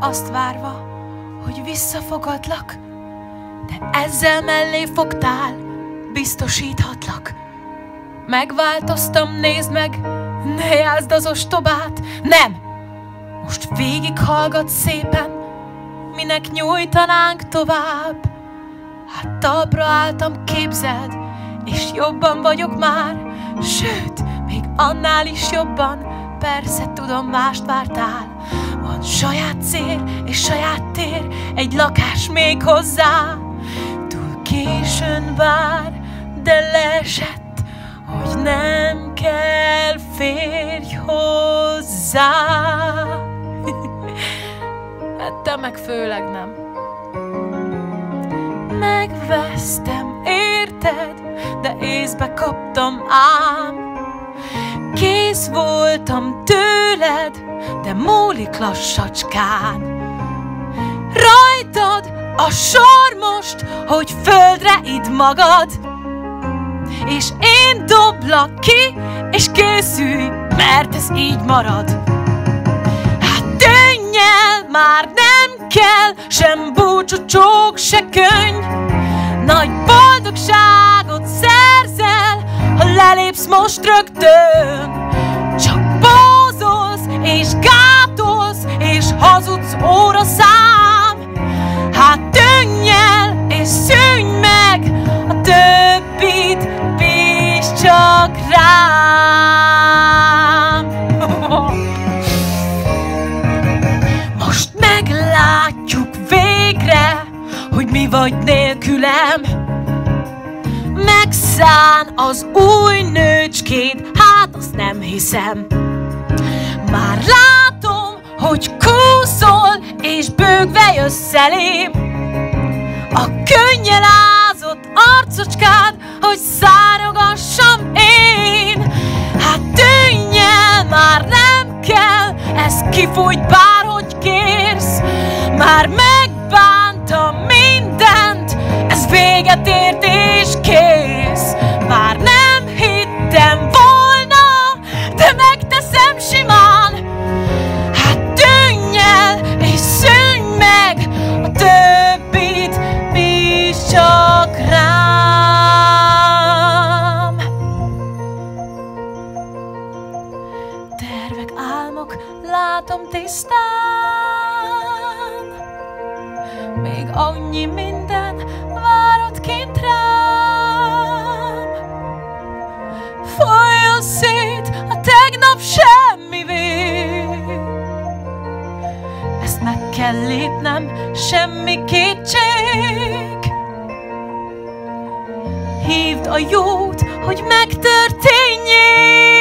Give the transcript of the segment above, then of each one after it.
azt várva, hogy visszafogadlak, de ezzel mellé fogtál, biztosíthatlak. Megváltoztam, nézd meg, ne jázd az ostobát, nem! Most végighallgat szépen, minek nyújtanánk tovább. Hát talpra álltam, képzeld, és jobban vagyok már, sőt, még annál is jobban, persze tudom, mást vártál. Van saját cél és saját tér, egy lakás még hozzá. Túl későn vár, de leesett, hogy nem kell férj hozzá. hát te meg főleg nem. Megvesztem, érted, de észbe kaptam ám. Kész voltam tőled, de múlik lassacskán. Rajtad a sor most, hogy földre idd magad, és én doblak ki, és készülj, mert ez így marad. Hát tűnj el, már nem kell, sem búcsú, csók, se könyv. Nagy ha lelépsz most rögtön. Csak pózolsz és gátolsz, és hazudsz óra szám. Hát tűnj el, és szűnj meg, a többit bízd csak rám. Most meglátjuk végre, hogy mi vagy nélkülem. Megszán az új nőcskéd, hát azt nem hiszem. Már látom, hogy kúszol, és bőgve jössz elém. A könnyel ázott arcocskád, hogy szárogassam én. Hát tűnj el, már nem kell, ez kifújt bárhogy kérsz. Már megbántam mindent, ez véget ért és tisztán, még annyi minden várott kint rám. Folyjon szét a tegnap semmivé, ezt meg kell lépnem, semmi kétség. Hívd a jót, hogy megtörténjék.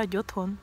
пройдет он.